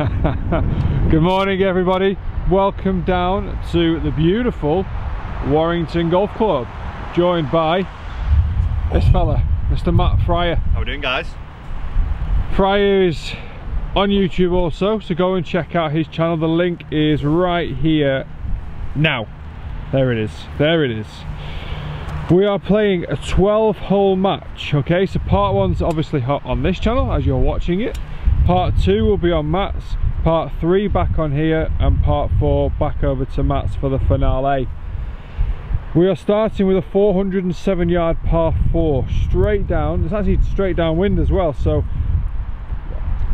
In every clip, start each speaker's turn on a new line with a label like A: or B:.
A: Good morning everybody. Welcome down to the beautiful Warrington Golf Club. Joined by this fella, Mr. Matt Fryer.
B: How we doing guys?
A: Fryer is on YouTube also, so go and check out his channel. The link is right here now. There it is, there it is. We are playing a 12 hole match, okay? So part one's obviously hot on this channel as you're watching it. Part two will be on Matt's, part three back on here, and part four back over to Matt's for the finale. We are starting with a 407 yard par four, straight down. It's actually straight downwind as well, so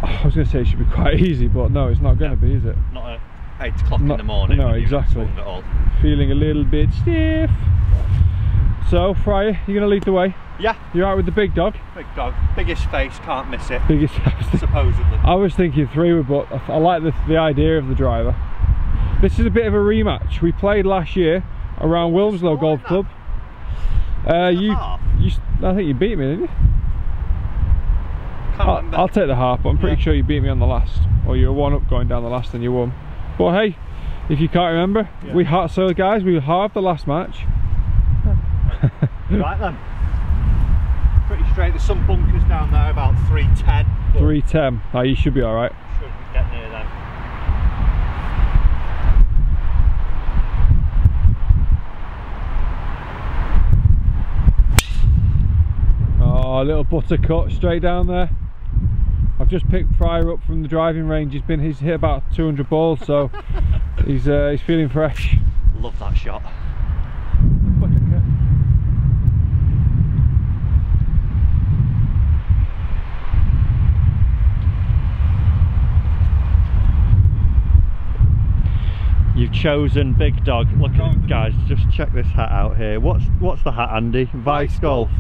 A: I was going to say it should be quite easy, but no, it's not going to be, is it?
B: Not at 8 o'clock in the morning.
A: no, exactly. Feeling a little bit stiff. So, Fryer, you're going to lead the way.
B: Yeah,
A: You're out with the big dog.
B: big dog. Biggest face, can't miss it.
A: Biggest. Face.
B: Supposedly.
A: I was thinking three wood, but I, like the, the idea of the driver. This is a bit of a rematch. We played last year around Wilmslow Golf
B: that?
A: Club. Uh, you,
B: half?
A: you, I think you beat me, didn't you?
B: Can't
A: I'll. I'll take the half, but I'm pretty
B: Yeah.
A: sure you beat me on the last. Or you were one up going down the last and you won. But hey, if you can't remember,
B: Yeah.
A: we ha- so guys, we halved the last match.
B: Right then. Pretty straight. There's some bunkers down there about 310.
A: 310. Oh, you should be alright.
B: Should get near them.
A: Oh, a little buttercut straight down there. I've just picked Fryer up from the driving range. He's been he's hit about 200 balls, so he's uh, he's feeling fresh.
B: Love that shot. You've chosen big dog. Look at guys, just check this hat out here. What's what's the hat, Andy? Vice,
A: Vice
B: Golf.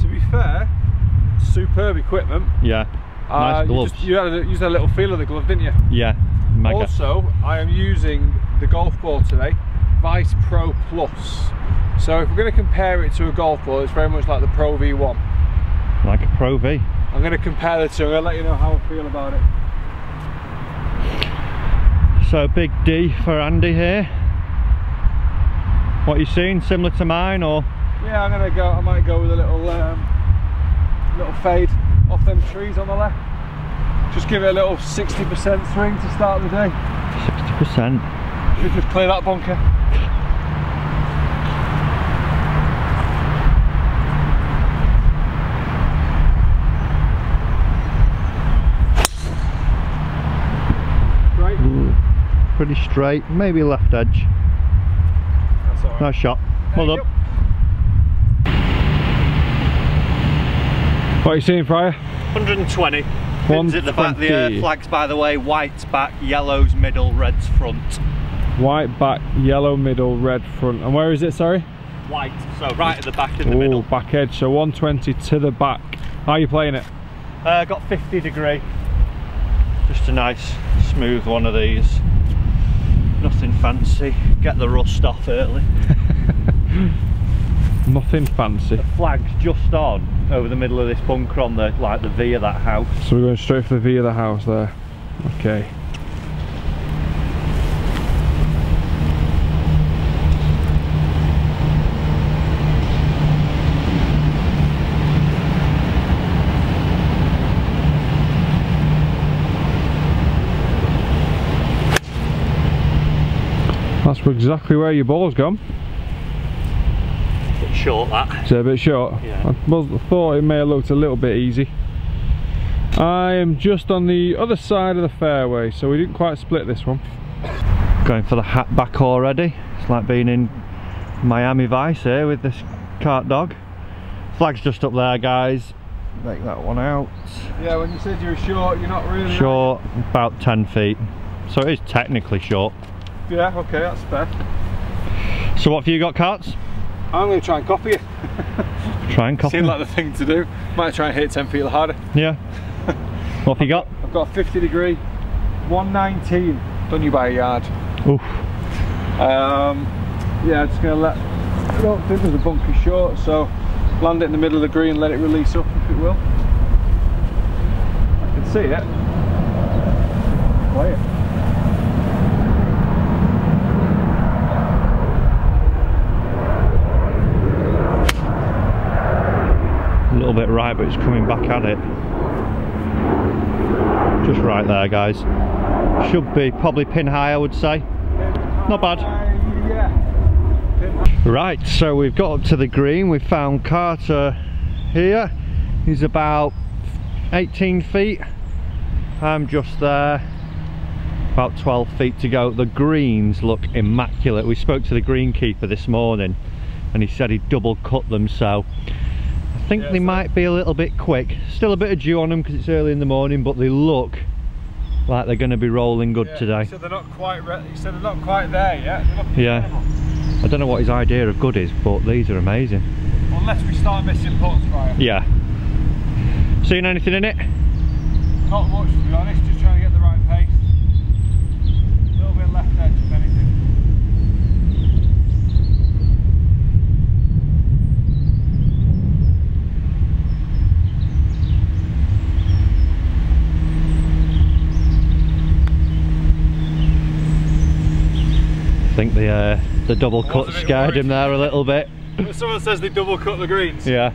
A: To be fair, superb equipment.
B: Yeah. Nice
A: Uh, you,
B: gloves.
A: just, you had a, used a little feel of the glove, didn't you?
B: yeah. Mega.
A: Also, I am using the golf ball today, Vice Pro Plus. So if we're going to compare it to a golf ball, it's very much like the Pro V1.
B: like a Pro V.
A: I'm going to compare the two. I'm going to let you know how I feel about it.
B: So big D for Andy here. What you seen? Similar to mine or?
A: Yeah, I'm gonna go. I might go with a little um, little fade off them trees on the left. Just give it a little 60% swing to start the day.
B: 60%.
A: Should just clear that bunker. Right.
B: Pretty straight, maybe left edge.
A: That's all right.
B: Nice shot. Well
A: Thank
B: done.
A: What are you seeing, Fryer?
B: 120. Pins at the back, the uh, flags by the way, white's back, yellow's middle, red's front.
A: White back, yellow middle, red front. And where is it, sorry?
B: White, so right at the back in the
A: Oh,
B: middle.
A: back edge. So 120 to the back. How are you playing it?
B: Uh, got 50 degree. Just a nice smooth one of these. Fancy. Get the rust off early.
A: Nothing fancy.
B: The flag's just on over the middle of this bunker on the like the V of that house.
A: So we're going straight for the V of the house there. Okay. Exactly where your ball's gone.
B: Bit short that.
A: Is it a bit short?
B: Yeah.
A: I was- thought it may have looked a little bit easy. I am just on the other side of the fairway, so we didn't quite split this one.
B: Going for the hat back already. It's like being in Miami Vice here with this cart dog. Flag's just up there guys. Make that one out.
A: Yeah, when you said you were short, you're not really.
B: Short, about 10 feet. So it is technically short.
A: Yeah, okay, that's fair.
B: So what have you got carts?
A: I'm going to try and copy it.
B: Try and copy.
A: Seemed like the thing to do. Might try and hit 10 feet harder.
B: Yeah. What have you got?
A: I've got a 50 degree, 119. Done you by a yard.
B: Oof.
A: Um, yeah, just going to let. I don't think there's a bunker short, so land it in the middle of the green, and let it release up if it will. I can see it. play it.
B: A little bit right, but it's coming back at it. Just right there, guys. Should be probably pin high, I would say. Not bad. Right, so we've got up to the green. We've found Carter here. He's about 18 feet. I'm just there. About 12 feet to go. The greens look immaculate. We spoke to the greenkeeper this morning and he said he'd double cut them so think
A: Yeah,
B: they
A: so-
B: might be a little bit quick. Still a bit of dew on them because it's early in the morning but they look like they're going to be rolling good
A: Yeah,
B: today.
A: So they're not quite. He said they're not quite there yet.
B: Yeah.
A: incredible.
B: I don't know what his idea of good is but these are amazing.
A: Unless we start missing pots, right?
B: Yeah. Seen anything in it?
A: Not much to be honest, just trying to get the right pace. A little bit left edge if anything.
B: I think the uh, the double cut
A: was a bit
B: scared
A: worried.
B: him there a little bit.
A: Someone says they double cut the greens.
B: Yeah.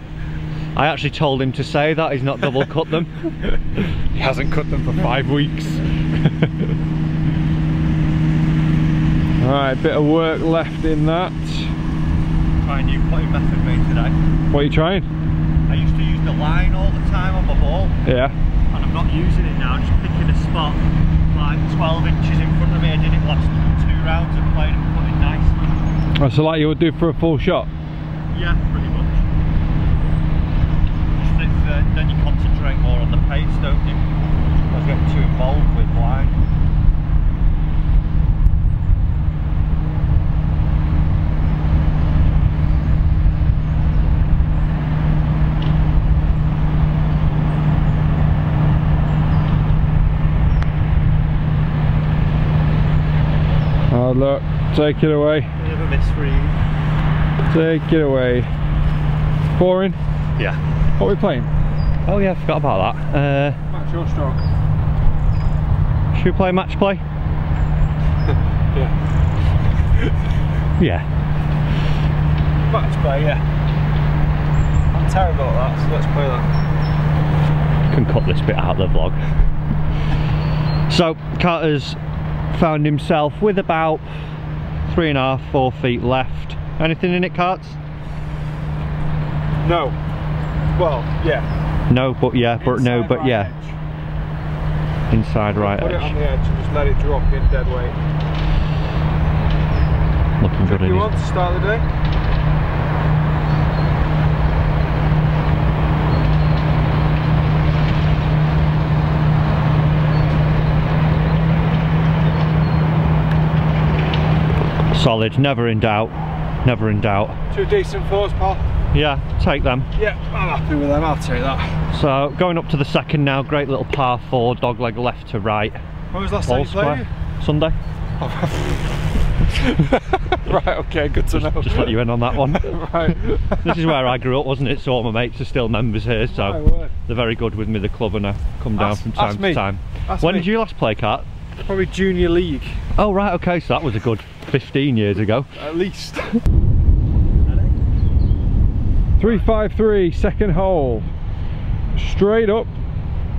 B: I actually told him to say that he's not double cut them.
A: He hasn't cut them for five weeks. Alright, bit of work left in that.
B: Try a new putting method made today.
A: What are you trying?
B: I used to use the line all the time on my ball
A: Yeah.
B: and I'm not using it now, just picking a spot like 12 inches in front of me. I did it last two rounds of playing and putting nicely.
A: Oh, so like you would do for a full shot?
B: Yeah, pretty much. Just if, uh, then you concentrate more on the pace, don't you? I was getting too involved with line.
A: Oh look, take it away.
B: Bit of a miss for you.
A: Take it away. Boring.
B: Yeah.
A: What are we playing?
B: Oh yeah, I forgot about that. Uh,
A: Match your stroke.
B: should we play match play?
A: Yeah.
B: Yeah.
A: Match play, yeah. I'm terrible at that, so let's play that.
B: Can cut this bit out of the vlog. So Carter's found himself with about three and a half, four feet left. Anything in it, Carts?
A: No. Well, yeah.
B: No, but yeah, but no,
A: Inside
B: but
A: right
B: yeah,
A: edge.
B: inside right
A: Put it on
B: edge.
A: the edge and just let it drop in dead weight.
B: Looking good
A: you want to start the day?
B: Solid, never in doubt, never in doubt.
A: Two decent fours, pal.
B: Yeah, take them.
A: Yeah, I'm happy with them. I'll take that.
B: So going up to the second now, great little par four, dog leg left to right,
A: When was last time you played?
B: Sunday.
A: right, okay, good to know.
B: Just let you in on that one.
A: right.
B: this is where I grew up, wasn't it? So all my mates are still members here, so they're very good with me. The club and I come down
A: That's-
B: from time
A: me.
B: to time.
A: That's
B: when
A: me.
B: did you last play Cart?
A: Probably junior league,
B: Oh right, okay, so that was a good 15 years ago.
A: at least. 353, second hole. Straight up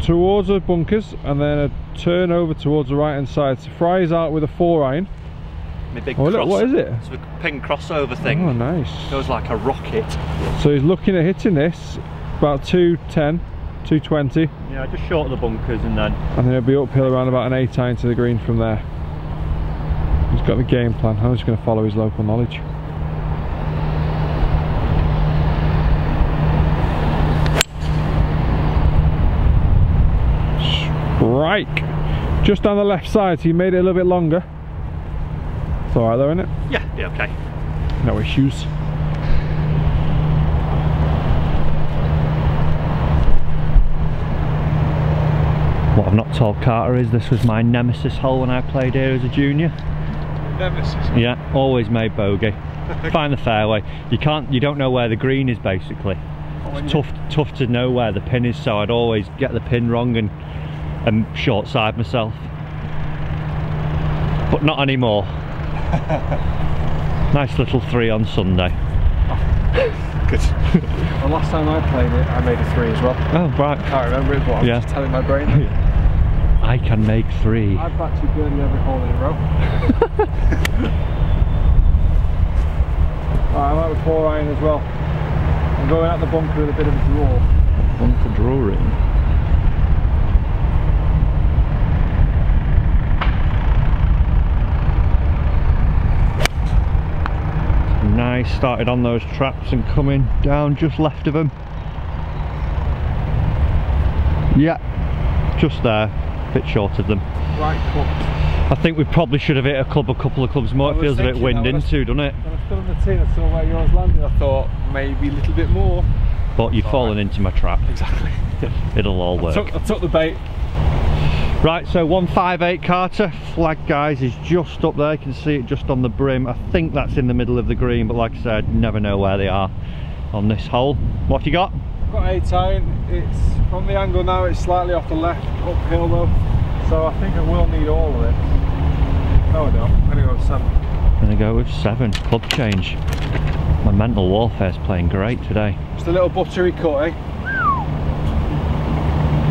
A: towards the bunkers and then a turn over towards the right hand side. So Fry's out with a four iron.
B: My big
A: Oh, look, what is it?
B: It's a pin crossover thing.
A: Oh, nice.
B: Goes like a rocket.
A: So he's looking at hitting this about 210, 220,
B: Yeah, just short of the bunkers and then
A: and then it'll be uphill around about an 8 iron to the green from there. He's got the game plan. I'm just going to follow his local knowledge. Strike! Just on the left side, so you made it a little bit longer. It's alright though, isn't it?
B: yeah, yeah, okay.
A: No issues.
B: I've not told Carter is this was my nemesis hole when I played here as a junior.
A: Nemesis.
B: Yeah, always made bogey. Find the fairway. You can't, you don't know where the green is basically. Oh, it's tough, tough to know where the pin is. So I'd always get the pin wrong and and short side myself. but not anymore. nice little three on Sunday.
A: Good. the last time I played it, I made a three as well.
B: Oh, right.
A: Can't remember it, but I'm
B: Yeah.
A: just telling my brain.
B: I can make three.
A: I've got actually birdied every hole in a row. Alright, I'm out with four iron as well. I'm going out the bunker with a bit of a draw.
B: Bunker drawing. Nice, started on those traps and coming down just left of them. Yeah, just there, bit short of them.
A: Right cut.
B: I think we probably should have hit a club, a couple of clubs more.
A: I
B: It feels a bit wind into, doesn't it?
A: When I stood on the tin, I saw where yours landed. I thought maybe a little bit more.
B: But you've fallen into my trap.
A: Exactly.
B: It'll all
A: I
B: work.
A: took, I took the bait.
B: Right, so 158 Carter, flag guys is just up there, you can see it just on the brim. I think that's in the middle of the green, but like I said, never know where they are on this hole. What have you got?
A: I've got eight iron. It's from the angle now. It's slightly off the left, uphill though. So I think I will need all of it. No, I don't. I'm gonna go with seven.
B: Gonna go with seven, club change. My mental warfare's playing great today.
A: Just a little buttery cut, eh?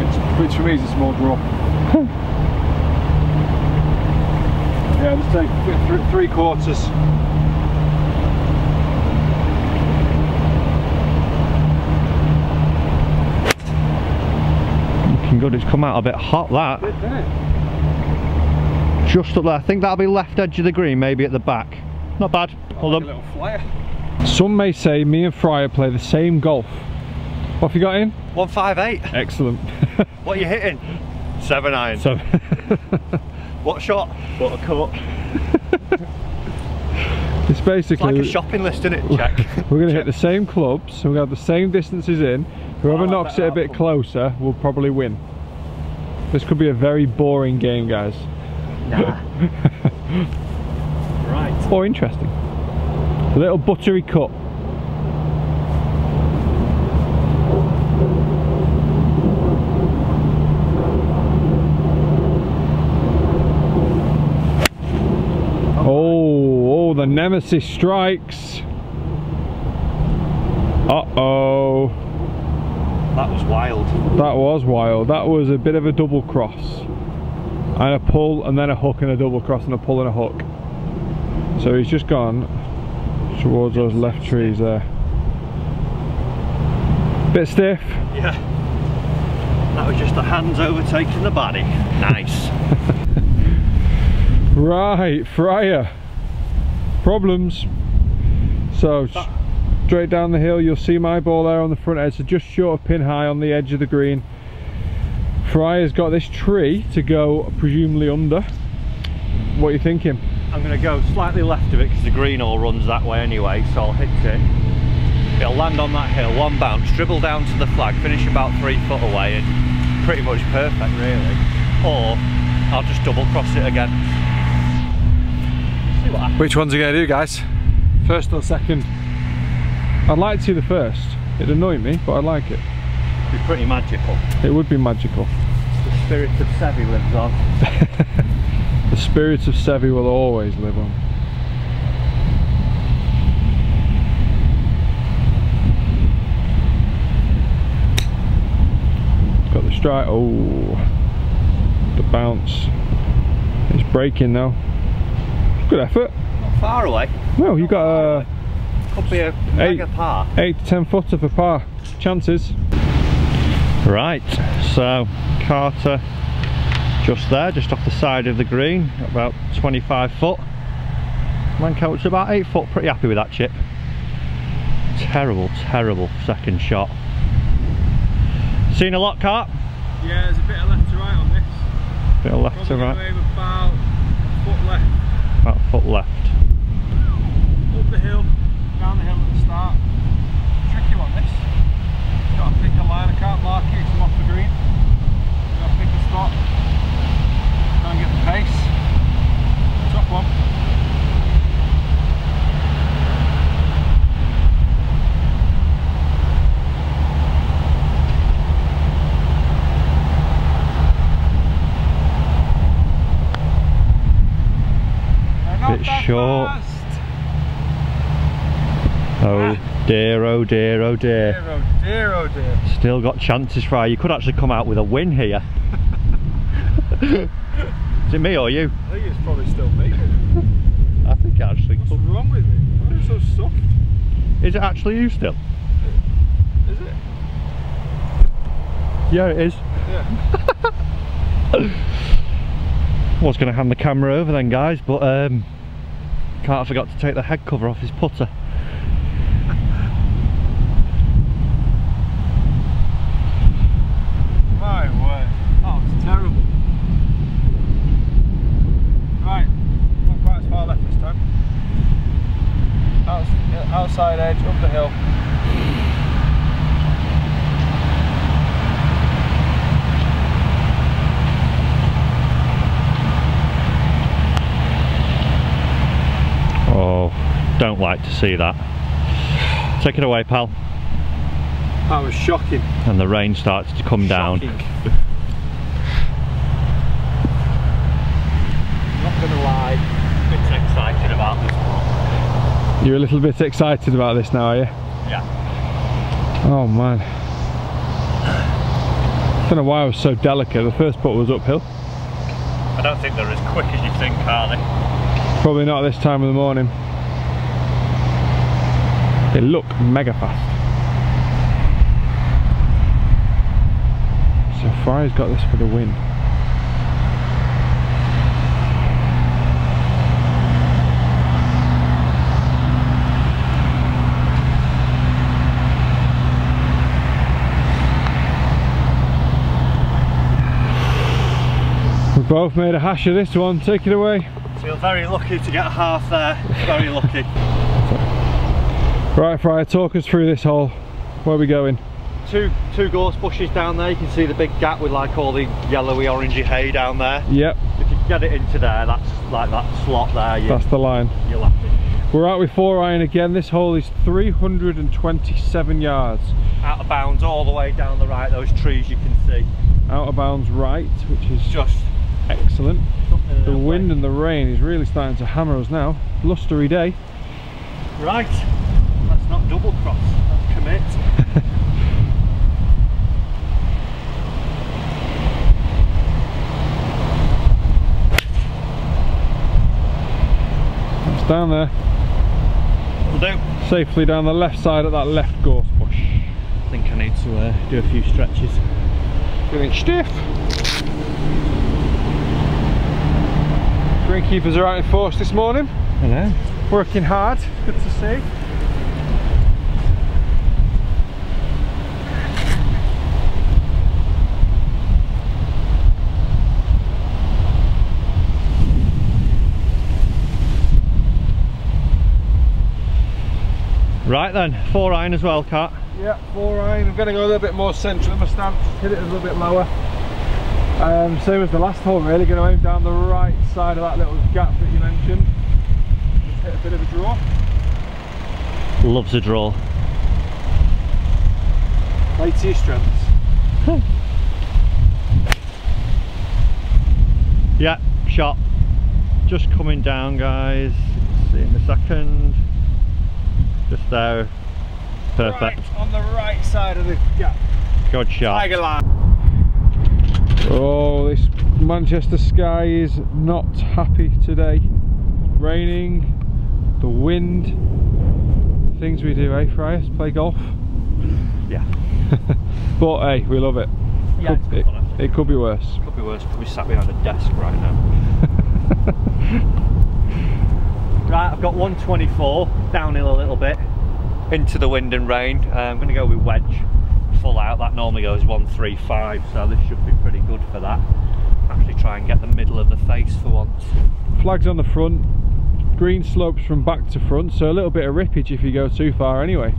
A: Which, which for me is a small draw. yeah, just take th- th- three quarters.
B: Looking good, it's come out a bit hot that.
A: Did, it?
B: Just up there, I think that'll be left edge of the green, maybe at the back. Not bad, hold
A: A
B: on.
A: little flyer. Some may say me and Fryer play the same golf. What have you got in?
B: 158,
A: Excellent.
B: what are you hitting? Seven iron.
A: so,
B: What shot? What a cut.
A: it's
B: It's
A: basically
B: like a shopping list, isn't it? Check.
A: we're going to hit the same clubs, so we're going to have the same distances in. Whoever
B: Oh,
A: knocks it a bit closer will probably win. This could be a very boring game, guys.
B: Nah. right.
A: Or interesting. A little buttery cut. Nemesis strikes. Uh-oh.
B: That was wild.
A: That was wild. That was a bit of a double cross. And a pull and then a hook and a double cross and a pull and a hook. So he's just gone towards those left trees there. Bit stiff.
B: Yeah. That was just the hands overtaking the body. Nice.
A: Right, Fryer. Problems. So ah. straight down the hill, you'll see my ball there on the front edge, so just short of pin high on the edge of the green. Fryer's got this tree to go presumably under. What are you thinking?
B: I'm going to go slightly left of it because the green all runs that way anyway, so I'll hit it. It'll land on that hill, one bounce, dribble down to the flag, finish about three foot away and pretty much perfect really. Or I'll just double cross it again. See what happens.
A: Which ones are you going to do, guys? First or second? I'd like to see the first. It'd annoy me, but I'd like it.
B: It'd be pretty magical.
A: It would be magical.
B: The spirit of Seve lives on.
A: The spirits of Seve will always live on. Got the strike. Oh, the bounce. It's breaking now. Good effort.
B: Not far away.
A: No, you got a uh,
B: Could be a mega par.
A: eight to ten footer for par. Chances.
B: Right, so Carter just there, just off the side of the green, about 25 foot. Man coach about 8 foot, pretty happy with that chip. Terrible, terrible second shot. Seen a lot, Cart?
A: Yeah, there's a bit of left to right on this.
B: Bit of left to right,
A: about a foot left.
B: Foot left.
A: up the hill, down the hill at the start. Tricky one this. Got to pick a line, I can't mark it, I'm off the green. Got to pick a spot. Try and get the pace. Top one.
B: Short.
A: Fast.
B: Oh dear, oh dear, oh dear.
A: Dear, oh dear, oh dear.
B: Still got chances, Fry. You could actually come out with a win here. Is it me or you?
A: I think it's probably still me.
B: I think actually.
A: What's wrong with me? Why am I so soft?
B: Is it actually you still?
A: Is it?
B: Yeah, it is.
A: Yeah.
B: was going to hand the camera over then, guys, but um, can't forgot to take the head cover off his putter.
A: My word. Oh, it's terrible. Right. Not quite as far left this time. Outside edge, up the hill.
B: Don't like to see that. Take it away, pal.
A: That was shocking.
B: And the rain starts to come down.
A: Not gonna lie.
B: Bit excited about this one.
A: You're a little bit excited about this now, are you?
B: Yeah.
A: Oh man. I don't know why I was so delicate. The first putt was uphill.
B: I don't think they're as quick as you think, are they?
A: Probably not this time of the morning. They look mega fast. So Fry's got this for the win. We both made a hash of this one. Take it away.
B: Feel very lucky to get half there. Very lucky.
A: Right, Fryer, talk us through this hole. Where are we going?
B: Two two gorse bushes down there. You can see the big gap with like all the yellowy orangey hay down there.
A: Yep,
B: If you get it into there, that's like that slot there. You,
A: that's the line.
B: have to
A: We're out with four iron again. This hole is 327 yards.
B: out of bounds all the way down the right. Those trees you can see.
A: Out of bounds right, which is
B: Just
A: excellent. The
B: the
A: wind
B: way.
A: and the rain is really starting to hammer us now. Blustery day.
B: Right. Double cross. Let's commit.
A: It's down there.
B: Will do.
A: Safely down the left side of that left gorse bush.
B: I think I need to uh, do a few stretches.
A: Feeling stiff. Greenkeepers are out in force this morning.
B: Hello.
A: Working hard. Good to see.
B: Right then, four iron as well, Cat.
A: Yeah, four iron. I'm going to go a little bit more central in my stance, hit it a little bit lower. Um, same as the last hole really, going to aim down the right side of that little gap that you mentioned. Just hit a bit of a draw.
B: Loves a draw.
A: Play to your strengths.
B: Yeah, shot. Just coming down, guys. See in a second. Just there. Perfect.
A: Right on the right side of the gap.
B: Good shot.
A: Tiger line. Oh, this Manchester sky is not happy today. Raining, the wind, things we do, eh, Fryers? Play golf.
B: Yeah.
A: But hey, we love it.
B: Yeah, it's
A: Could-
B: good
A: it,
B: fun,
A: it could be worse.
B: Could be worse. Could be sat behind a desk right now. right, I've got 124 downhill a little bit into the wind and rain. Uh, I'm going to go with wedge full out. That normally goes 135, so this should be pretty good for that. Actually, try and get the middle of the face for once.
A: Flags on the front, green slopes from back to front, so a little bit of rippage if you go too far anyway.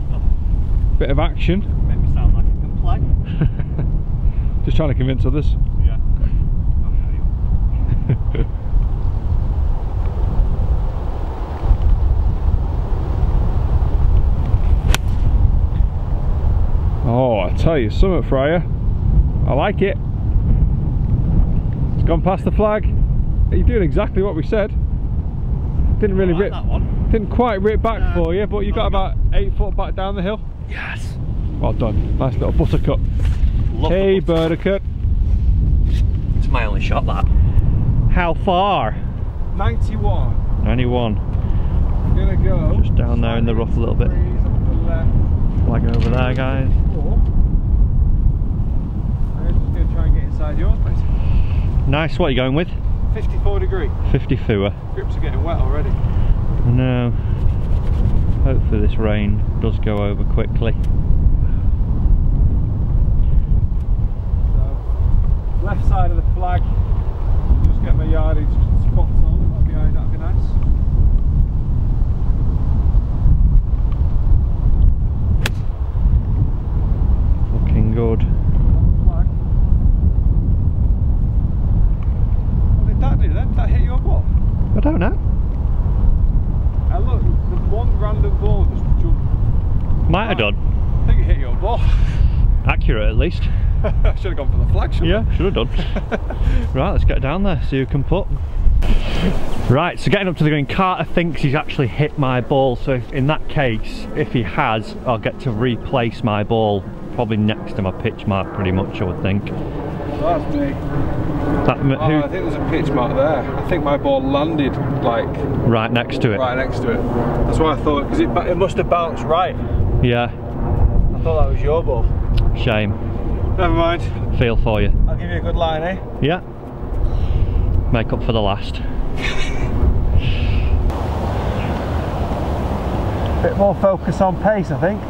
A: Bit of action.
B: Make me sound like I can play.
A: Just trying to convince others.
B: Yeah. Okay.
A: Oh, I tell you, something, Fryer. I like it. It's gone past the flag. Are You're doing exactly what we said. Didn't really
B: like
A: rip,
B: that one.
A: didn't quite rip back
B: No.
A: for you, but you got about eight foot back down the hill.
B: Yes.
A: Well done. Nice little buttercup
B: Love
A: hey,
B: the button. It's my only shot, that. How far?
A: 91.
B: 91.
A: I'm gonna go.
B: Just down there in the rough a little bit.
A: Breeze up the left.
B: Flag over there, guys.
A: Or I'm just gonna try and get inside yours, basically.
B: Nice, what are you going with?
A: 54 degree.
B: 50 fua.
A: Grips are getting wet already.
B: No. Hopefully this rain does go over quickly.
A: So, left side of the flag. Just get my yardage spots on. That'd be, that'd be nice.
B: Looking good.
A: Flag. What did that do then? Did that hit your ball?
B: I don't know.
A: I look, the one random ball just jumped.
B: Might have done.
A: I think it hit your ball.
B: Accurate at least.
A: I should have gone for the flag, shouldn't
B: Yeah, should have done. right, let's get down there, see who can put. Right, so getting up to the green, Carter thinks he's actually hit my ball, so if, in that case, if he has, I'll get to replace my ball probably next to my pitch mark pretty much, I would think.
A: That's me.
B: That, m-
A: Oh, I think there's a pitch mark there. I think my ball landed like
B: right next to it.
A: right next to it. That's why I thought because it, it must have bounced right.
B: Yeah,
A: I thought that was your ball.
B: shame.
A: Never mind.
B: Feel for you.
A: I'll give you a good line, eh?
B: Yeah. Make up for the last.
A: Bit more focus on pace, I think.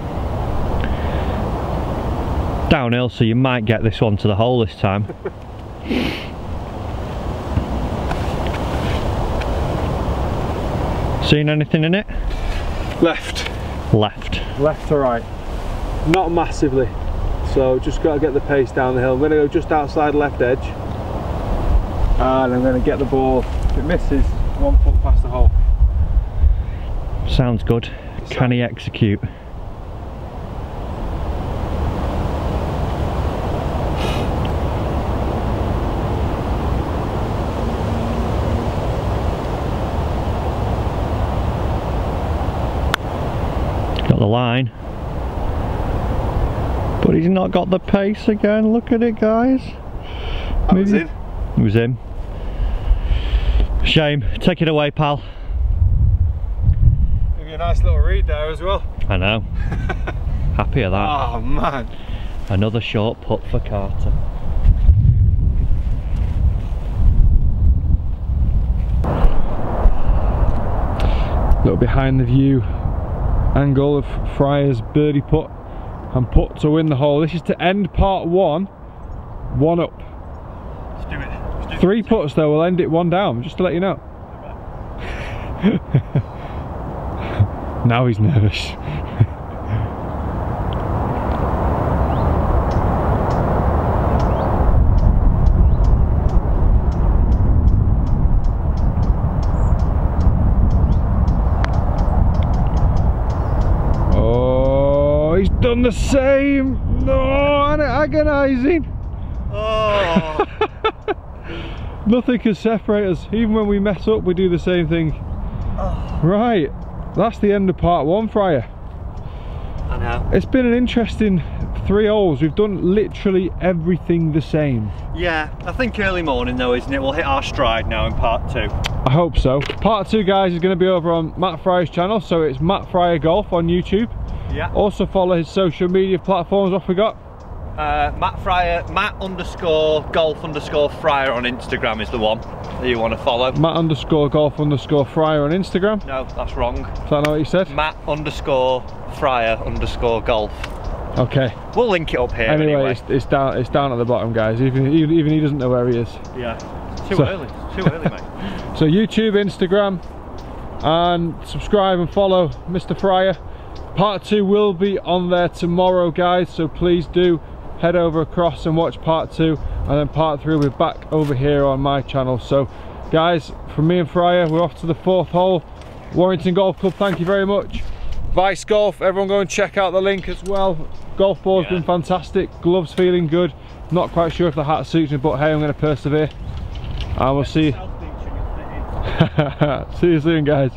B: Downhill, so you might get this one to the hole this time. Seen anything in it?
A: Left,
B: Left.
A: left to right. Not massively. So just got to get the pace down the hill. I'm going to go just outside left edge. And I'm going to get the ball. If it misses, one foot past the hole.
B: Sounds good. Can he execute? Got the line. But he's not got the pace again. Look at it, guys.
A: That was
B: Maybe-
A: in.
B: It was him. Shame. Take it away, pal.
A: Give you a nice little read there as well.
B: I know. Happy of that.
A: Oh man.
B: Another short putt for Carter.
A: Little behind the view angle of Fryer's birdie putt and putt to win the hole. This is to end part one, one up.
B: Let's do it. Let's do
A: Three putts though we'll end it one down, just to let you know. now he's nervous. Oh, the same. No, and agonising.
B: Oh,
A: Nothing can separate us. Even when we mess up, we do the same thing. Oh. Right, that's the end of part one, Fryer.
B: I know.
A: It's been an interesting three holes. We've done literally everything the same.
B: Yeah, I think early morning though, isn't it? We'll hit our stride now in part two.
A: I hope so. Part two, guys, is going to be over on Matt Fryer's channel. So it's Matt Fryer Golf on YouTube.
B: Yeah.
A: Also follow his social media platforms. What we got?
B: Uh, Matt Fryer, Matt underscore golf underscore Fryer on Instagram is the one that you want to follow.
A: Matt underscore golf underscore Fryer on Instagram.
B: No, that's wrong.
A: Is that not what you said?
B: Matt underscore Fryer underscore golf.
A: Okay.
B: We'll link it up here
A: Anyway,
B: anyway.
A: It's, it's down. It's down at the bottom, guys. Even even, even he doesn't know where he is.
B: Yeah. Too
A: So-
B: early. Too early, mate.
A: So YouTube, Instagram, and subscribe and follow Mr. Fryer. Part two will be on there tomorrow, guys. So please do head over across and watch part two, and then part three will be back over here on my channel. So, guys, from me and Fryer, we're off to the fourth hole. Warrington Golf Club, thank you very much. Vice Golf, everyone go and check out the link as well. Golf ball's
B: Yeah.
A: been fantastic, gloves feeling good. Not quite sure if the hat suits me, but hey, I'm going to persevere. And we'll see you. See you soon guys.